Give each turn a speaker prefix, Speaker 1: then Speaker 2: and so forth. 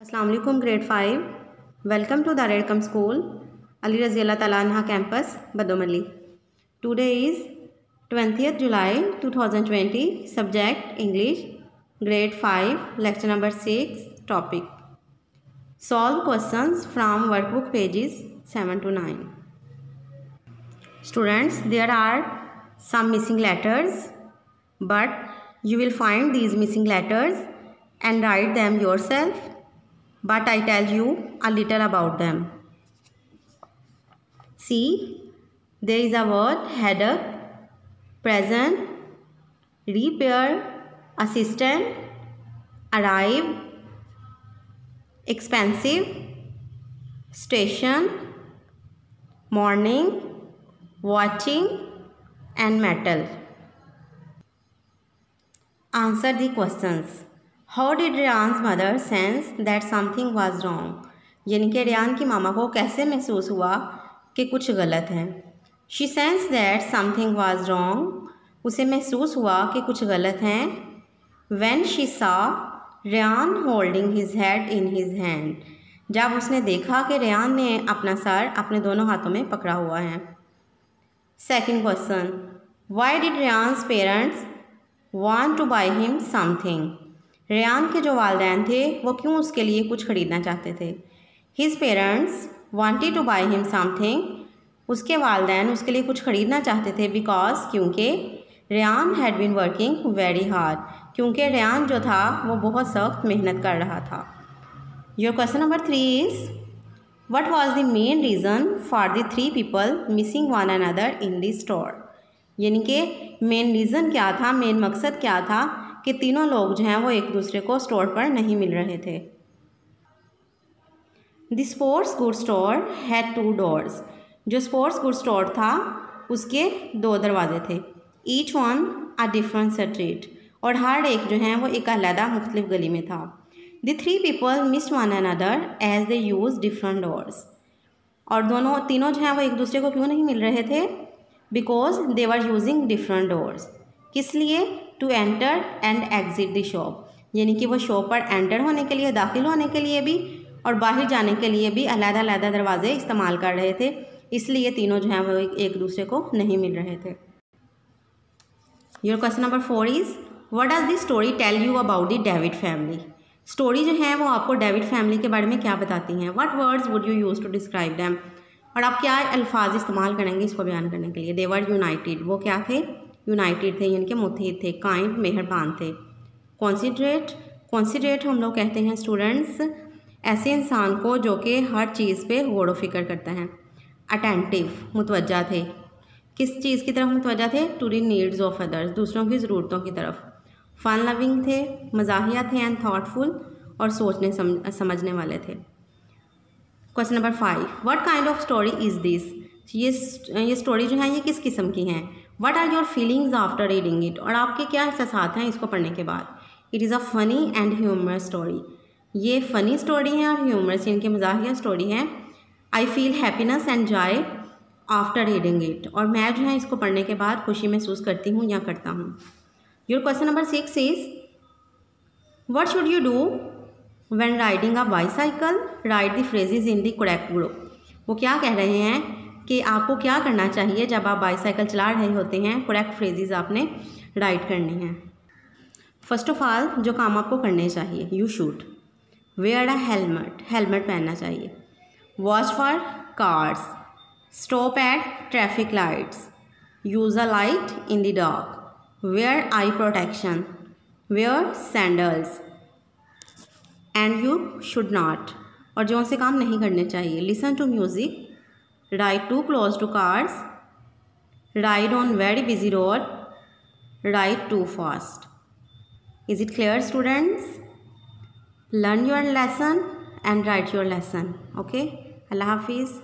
Speaker 1: Assalamualaikum Grade Five. Welcome to Darayakam School, Ali Raziela Talanha Campus, Badomali. Today is 20th July 2020. Subject English, Grade Five, Lecture Number Six, Topic. Solve questions from workbook pages seven to nine. Students, there are some missing letters, but you will find these missing letters and write them yourself but I tell you a little about them. See, there is a word header, present, repair, assistant, arrive, expensive, station, morning, watching and metal. Answer the questions. How did Ryan's mother sense that something was wrong यानी कि रियान की मामा को कैसे महसूस हुआ कि कुछ गलत है? She sense that something was wrong उसे महसूस हुआ कि कुछ गलत हैं। When she saw Ryan holding his head in his hand जब उसने देखा कि रियान ने अपना सर अपने दोनों हाथों में पकड़ा हुआ है। Second question why did Ryan's parents want to buy him something Ryan के जो वालदेन थे, वो क्यों उसके लिए कुछ ख़रीदना चाहते थे? His parents wanted to buy him something उसके वालदेन उसके लिए कुछ ख़रीदना चाहते थे बिकॉज़ क्योंकि Ryan had been working very hard क्योंकि रेयान जो था, वो बहुत सख्त मेहनत कर रहा था। Your question number three is what was the main reason for the three people missing one another in the store यानी कि मेन रीज़न क्या था मेन मकसद क्या था? कि तीनों लोग जो हैं वो एक दूसरे को स्टोर पर नहीं मिल रहे थे। The sports good store had two doors जो स्पोर्ट्स गुड स्टोर था, उसके दो दरवाजे थे। Each one a different street और हर एक जो है वो एक अलहदा मुख्तलिफ़ गली में था। The three people miss one another as they use different doors और दोनों, तीनों जो हैं वो एक दूसरे को क्यों नहीं मिल रहे थे? Because they are using different doors किस लिए? To enter and exit the shop यानी कि वो शॉप पर एंटर होने के लिए, दाखिल होने के लिए भी और बाहर जाने के लिए भी अलहदा अलहदा दरवाजे इस्तेमाल कर रहे थे। इसलिए तीनों जो हैं वो एक दूसरे को नहीं मिल रहे थे। Your question number four is what does the story tell you about the David family story जो है वो आपको डेविड फैमिली के बारे में क्या बताती हैं? What words would you use to describe them और आप क्या अल्फाज इस्तेमाल करेंगे इसको बयान करने के लिए? देवर यूनाइटेड वो क्या थे? यूनाइटेड थे, यानी कि मुतहद थे काइंड मेहरबान थे। कॉन्सीड्रेट कॉन्सीड्रेट हम लोग कहते हैं स्टूडेंट्स ऐसे इंसान को जो कि हर चीज़ पे गौर फ़िक्र करता है। अटेंटिव मुतवजा थे। किस चीज़ की तरफ़ मुतवजा थे? To the needs of others दूसरों की ज़रूरतों की तरफ़। फ़न लविंग थे, मजाहिया थे एंड थाटफुल और सोचने समझने वाले थे। Question number five what kind of story is this ये ये स्टोरी जो है, ये किस किस्म की हैं? What are your feelings after reading it और आपके क्या एहसास हैं इसको पढ़ने के बाद? It is a funny and humour story ये फ़नी स्टोरी है और ह्यूमरस इनके मजाहिया स्टोरी है। I feel happiness and joy after reading it और मैं जो है इसको पढ़ने के बाद खुशी महसूस करती हूँ या करता हूँ। Your question number six is what should you do when riding a bicycle write the phrases in the correct group वो क्या कह रहे हैं? कि आपको क्या करना चाहिए जब आप बाईसाइकिल चला रहे होते हैं? करेक्ट फ्रेजेस आपने राइट करनी है। फ़र्स्ट ऑफ़ ऑल जो काम आपको करने चाहिए you should wear a helmet helmet पहनना चाहिए। Watch for cars stop at traffic lights use a light in the dark wear eye protection wear sandals and you should not और जो से काम नहीं करने चाहिए listen to music ride too close to cars, ride on very busy road, ride too fast. Is it clear students? Learn your lesson and write your lesson. Okay. Allah Hafiz.